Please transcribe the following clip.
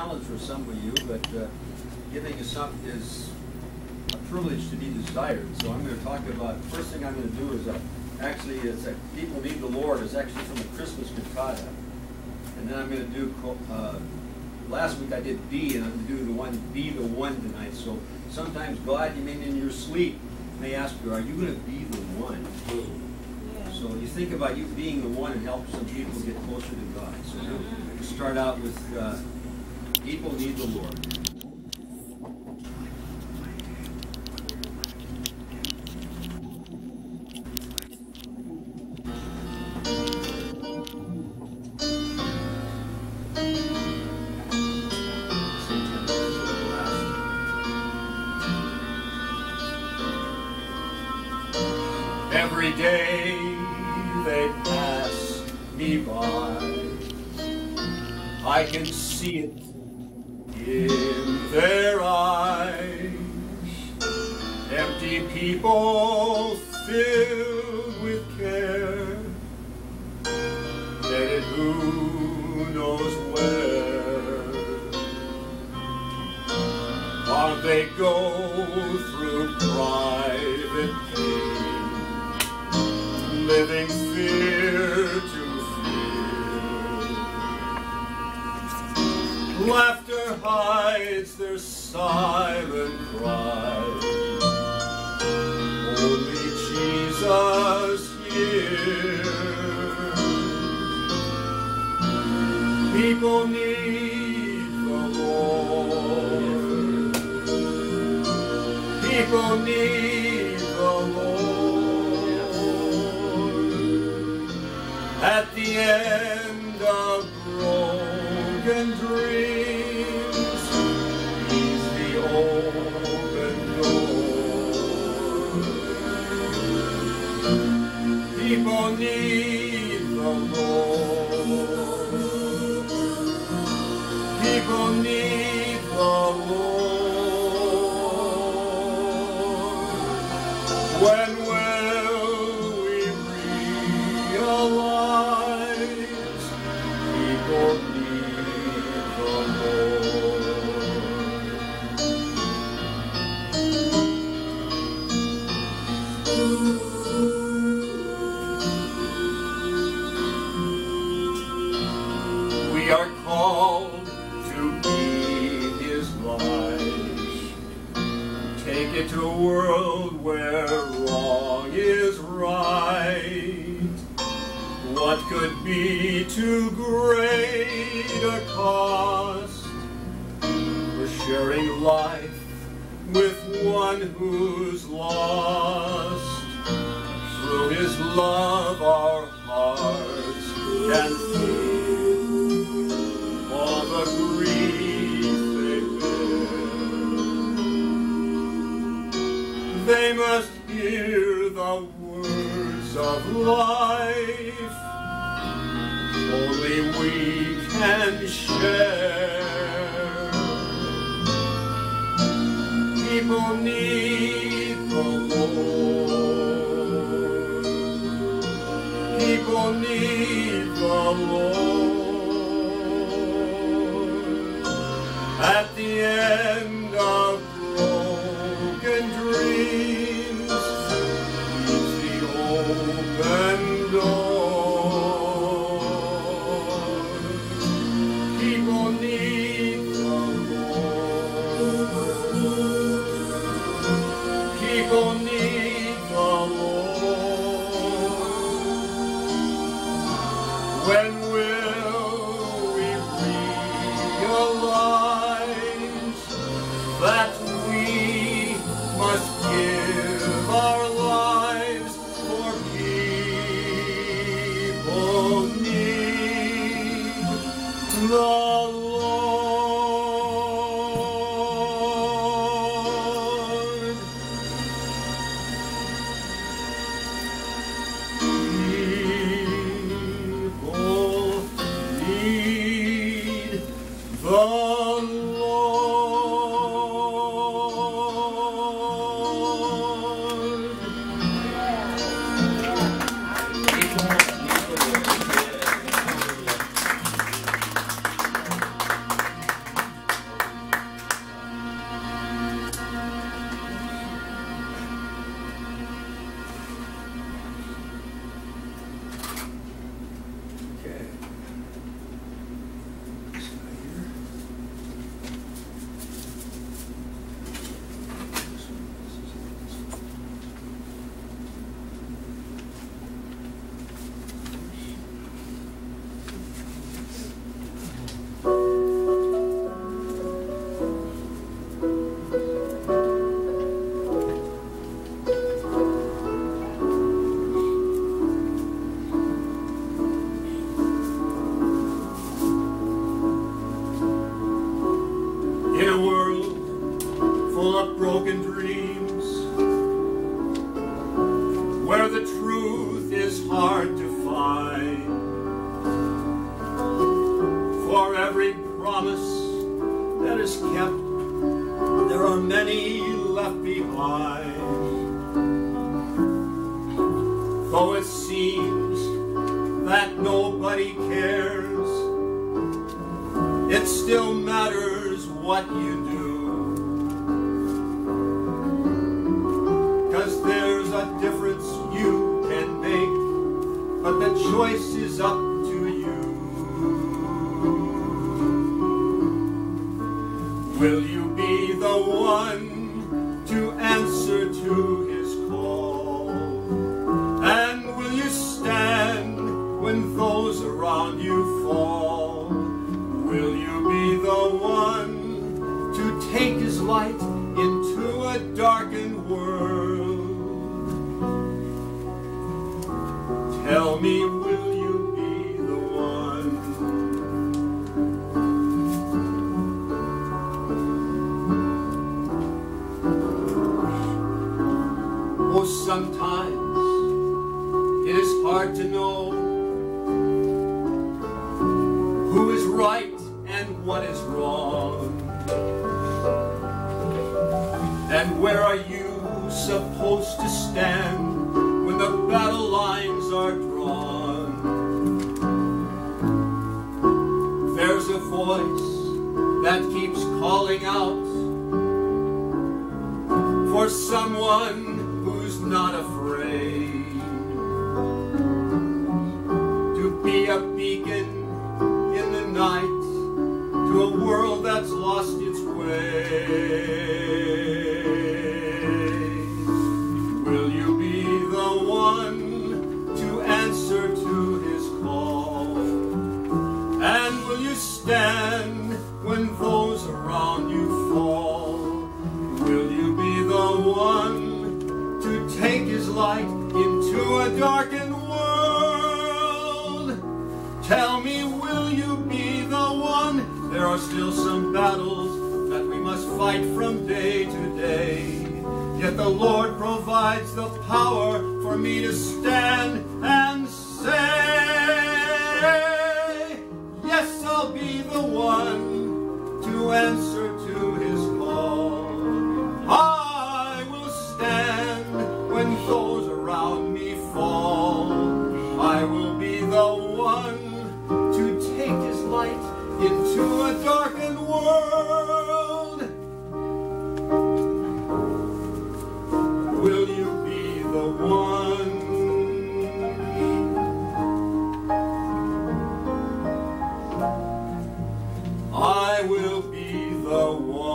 challenge for some of you, but uh, giving is some is a privilege to be desired. So I'm going to talk about first thing I'm going to do is uh, actually it's that people need the Lord is actually from the Christmas cantata, and then I'm going to do uh, last week I did B, and I'm going to do the one be the one tonight. So sometimes God, you mean in your sleep, may ask you, are you going to be the one? So you think about you being the one and help some people get closer to God. So start out with uh, people need the Lord. Every day they pass me by. I can see it in their eyes. Empty people filled with care. Headed who knows where. While they go through private pain living fear Laughter hides their silent cry. Only Jesus hears. People need the Lord. People need Lord. What could be too great a cost for sharing life with one who's lost? Through His love, our hearts can feel all the grief they bear. They must hear the words of life. Broken dreams, where the truth is hard to find. For every promise that is kept, there are many left behind. Though it seems that nobody cares, it still matters what you do. Cause there's a difference you can make, but the choice is up to you. Will you be the one to answer to his call? And will you stand when those around you fall? Will you be the one to take his light into a darkened world? Me, will you be the one? Oh, sometimes it is hard to know who is right and what is wrong. And where are you supposed to stand voice that keeps calling out for someone who's not afraid to be a beacon in the night to a world that's lost its way. Darkened world? Tell me, will you be the one? There are still some battles that we must fight from day to day. Yet the Lord provides the power for me to stand and into a darkened world. Will you be the one? I will be the one.